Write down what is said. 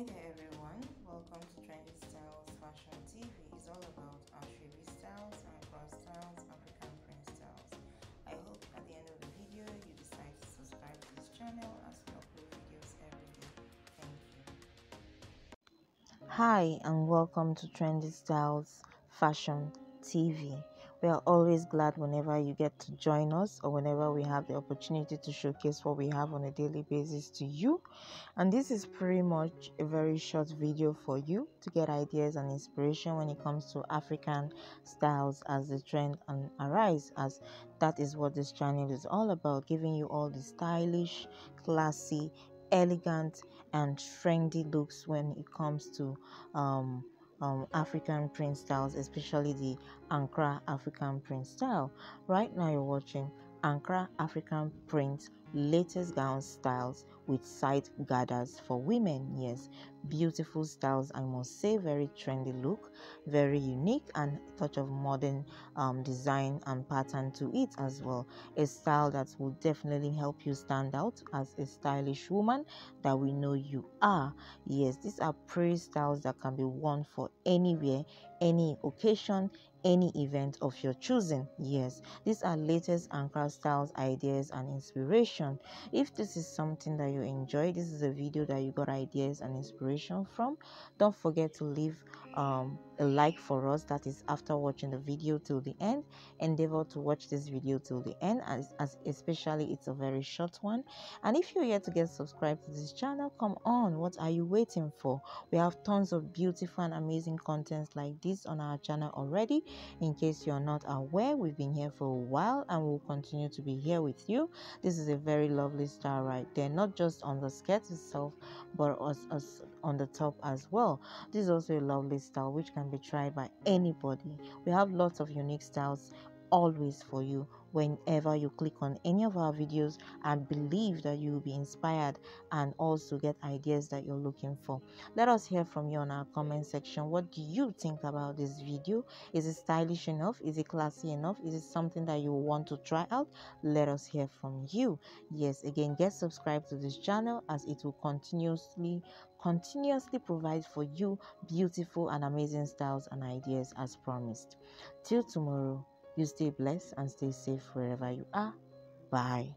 Hi there everyone, welcome to Trendy Styles Fashion TV. It's all about Asoebi styles, Ankara styles, African print styles. I hope at the end of the video you decide to subscribe to this channel as we upload videos every day. Thank you. Hi and welcome to Trendy Styles Fashion TV. We are always glad whenever you get to join us or whenever we have the opportunity to showcase what we have on a daily basis to you. And this is pretty much a very short video for you to get ideas and inspiration when it comes to African styles as the trend and arise as that is what this channel is all about giving you all the stylish, classy, elegant and trendy looks when it comes to um um, African print styles, especially the Ankara African print style. Right now, you're watching Ankara African print latest gown styles with side gathers for women. Yes, beautiful styles, I must say, very trendy look, very unique, and touch of modern um, design and pattern to it as well. A style that will definitely help you stand out as a stylish woman that we know you are. Yes, these are pretty styles that can be worn for anywhere, any occasion, any event of your choosing. Yes, these are latest Ankara styles, ideas, and inspiration. If this is something that you enjoy, this is a video that you got ideas and inspiration from, don't forget to leave um, a like for us. That is after watching the video till the end. Endeavor to watch this video till the end, as, as especially it's a very short one. And if you're yet to get subscribed to this channel, come on. What are you waiting for? We have tons of beautiful and amazing contents like this on our channel already in case you're not aware, we've been here for a while and we'll continue to be here with you. This is a very lovely star right there, not just on the skirt itself, but us, on the top as well. This is also a lovely style which can be tried by anybody. We have lots of unique styles always for you whenever you click on any of our videos and believe that you will be inspired and also get ideas that you're looking for. Let us hear from you on our comment section. What do you think about this video? Is it stylish enough? Is it classy enough? Is it something that you want to try out? Let us hear from you. Yes again get subscribed to this channel as it will continuously continuously provide for you beautiful and amazing styles and ideas as promised. Till tomorrow you stay blessed and stay safe wherever you are. Bye.